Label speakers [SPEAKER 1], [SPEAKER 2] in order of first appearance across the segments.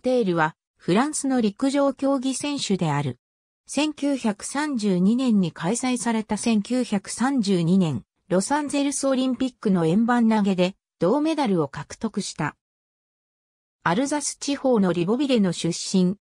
[SPEAKER 1] テールはフランスの陸上競技選手である。1932年に開催された1932年、ロサンゼルスオリンピックの円盤投げで銅メダルを獲得した。アルザス地方のリボビレの出身。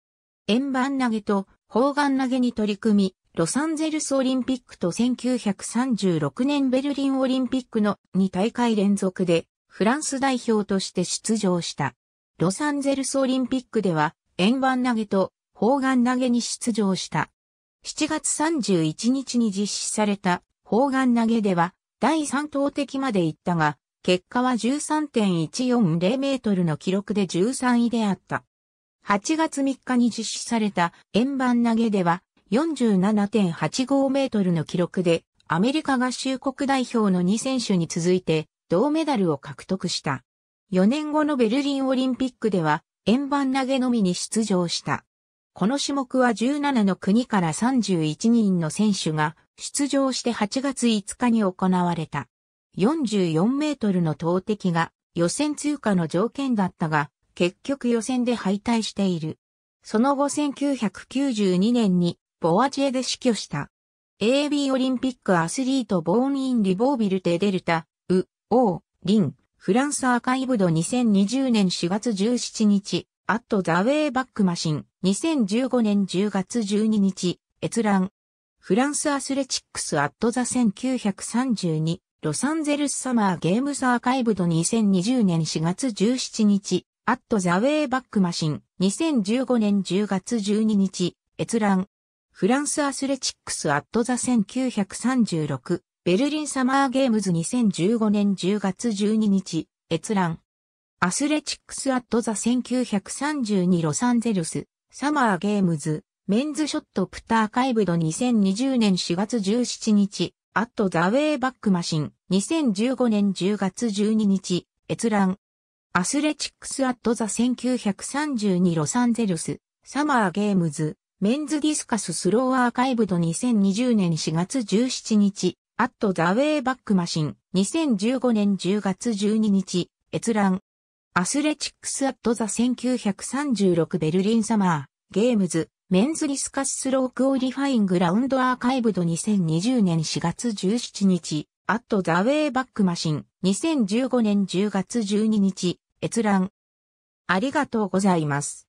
[SPEAKER 1] 円盤投げと砲丸投げに取り組み、ロサンゼルスオリンピックと1936年ベルリンオリンピックの2大会連続でフランス代表として出場した。ロサンゼルスオリンピックでは円盤投げと砲丸投げに出場した。7月31日に実施された砲丸投げでは第3投擲まで行ったが、結果は13.140メートルの記録で13位であった。8月3日に実施された円盤投げでは47.85メートルの記録でアメリカ合衆国代表の2選手に続いて銅メダルを獲得した。4年後のベルリンオリンピックでは円盤投げのみに出場した。この種目は17の国から31人の選手が出場して8月5日に行われた。44メートルの投擲が予選通過の条件だったが、結局予選で敗退している。その後1992年にボアジエで死去した。AB オリンピックアスリートボーンインリボービルテデルタ、ウ、オー、リン、フランスアーカイブド2020年4月17日、アットザウェイバックマシン、2015年10月12日、閲覧。フランスアスレチックスアットザ1932、ロサンゼルスサマーゲームズアーカイブド2020年4月17日、アットザウェイバックマシン、2015年10月12日、閲覧。フランスアスレチックスアットザ1936、Berlin Summer Games 2015年10月12日、閲覧。 Athletics at the 1932 Los Angeles、Summer Games、Men's Shot Put Archived 2020年4月17日、 at the Wayback Machine、2015年10月12日、閲覧。アスレチックスアットザ1932ロサンゼルス、サマーゲームズ、メンズディスカススローアーカイブド2020年4月17日、 at the Wayback Machine、2015年10月12日、閲覧。アスレチックスアットザ1936ベルリンサマー、ゲームズ、メンズリスカススロークオリファイングラウンドアーカイブド2020年4月17日、アットザウェイバックマシン、2015年10月12日、閲覧。ありがとうございます。